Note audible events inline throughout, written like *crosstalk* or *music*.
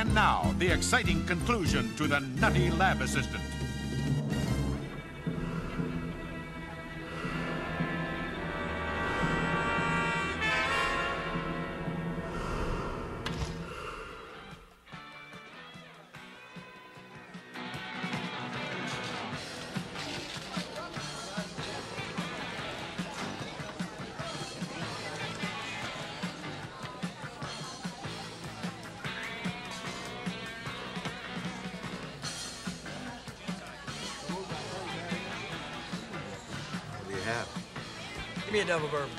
And now, the exciting conclusion to the Nutty Lab Assistant. Give me a double bourbon.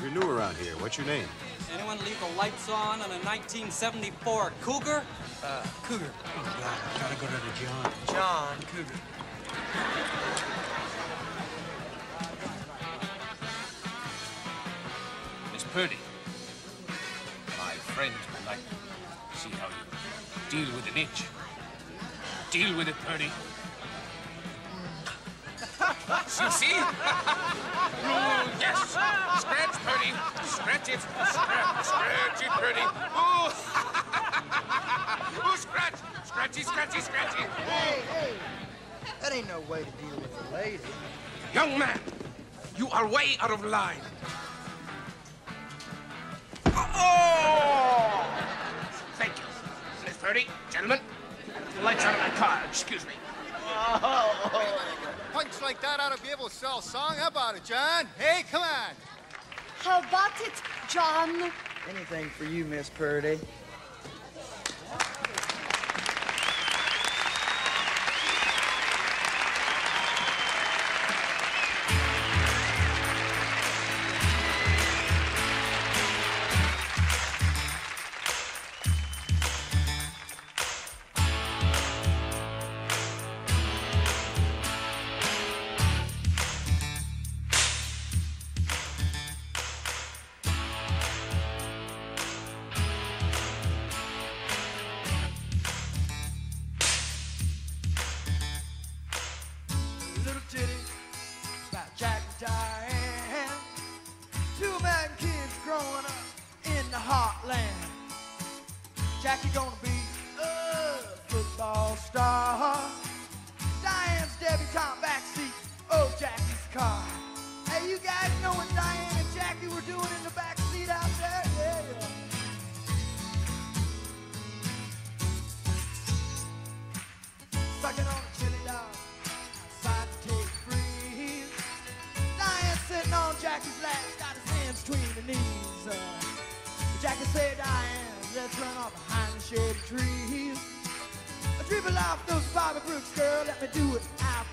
You're new around here. What's your name? Anyone leave the lights on on a 1974 Cougar? Uh, Cougar. Oh, God, I gotta go to the John. John Cougar. Miss Purdy, my friends would like to see how you deal with an itch. Deal with it, Purdy. You see? Ooh, yes. Scratch, Purdy. Scratch it. Scratch, scratch it, Purdy. Ooh. *laughs* Ooh, scratch. Scratchy, scratchy, scratchy. Hey, hey. That ain't no way to deal with a lady. Young man, you are way out of line. Oh! Thank you. Miss Purdy, gentlemen, the lights out of my car. Excuse me. *laughs* Punks like that ought to be able to sell a song. How about it, John? Hey, come on. How about it, John? Anything for you, Miss Purdy. Heartland. Jackie gonna be a football star. Diane's debutante backseat of Jackie's car. Hey, you guys know what Diane and Jackie were doing in the backseat out there? Said, Diane, let's run off behind the shady trees. I dribble off those Bobby Brooks, girl, let me do it, I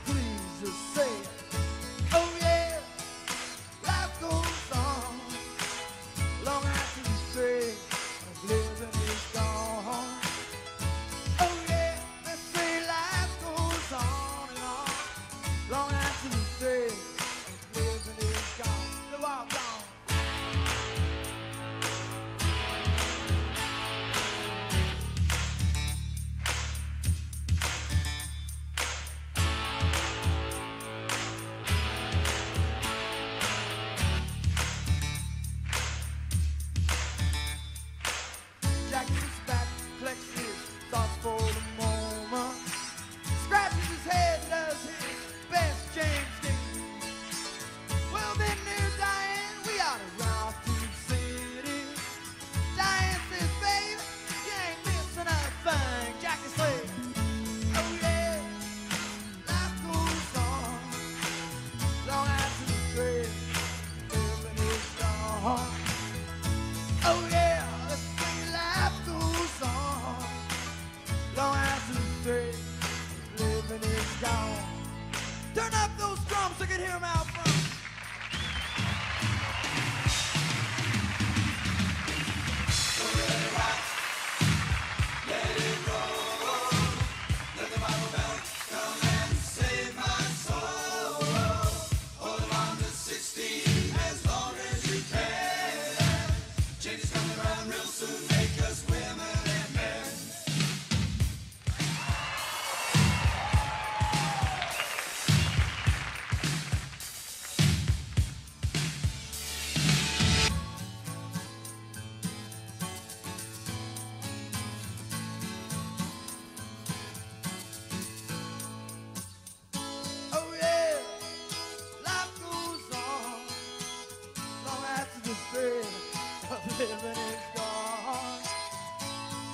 heaven is gone.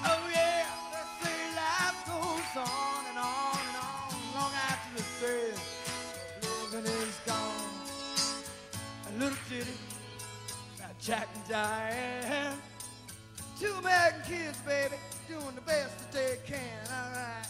Oh yeah, They say life goes on and on and on long after the fair. living is gone. A little city about Jack and Diane. Two American kids, baby, doing the best that they can. All right.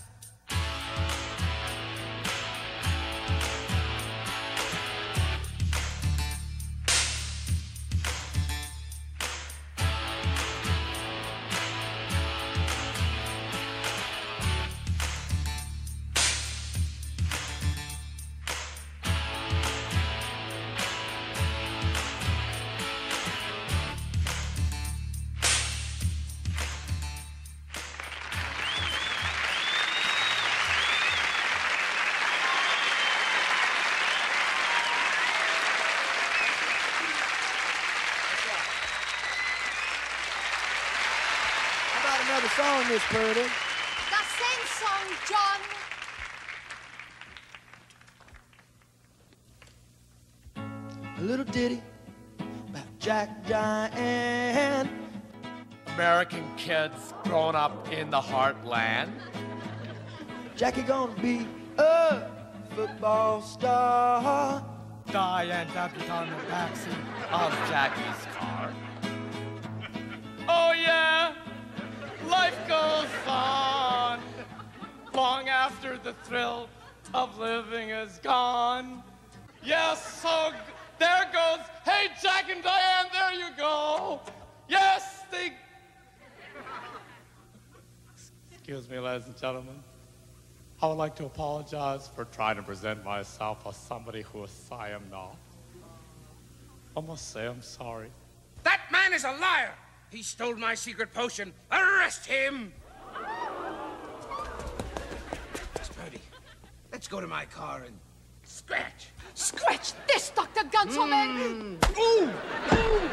How about another song, Miss Purdy? The same song, John. A little ditty about Jack and Diane. American kids growing up in the heartland. Jackie gonna be a football star. Diane deputy on the backseat of Jackie's car. *laughs* Oh yeah, life goes on long after the thrill of living is gone. Yes, so there goes. Hey, Jack and Diane, there you go. Yes, they. Excuse me, ladies and gentlemen. I would like to apologize for trying to present myself as somebody who is I am not. I must say I'm sorry. That man is a liar. He stole my secret potion. Arrest him. Miss Purdy, let's go to my car and scratch. Scratch this, Dr. Gunselman. Hmm. Ooh, ooh.